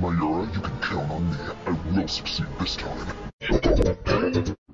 Myura, you can count on me. I will succeed this time.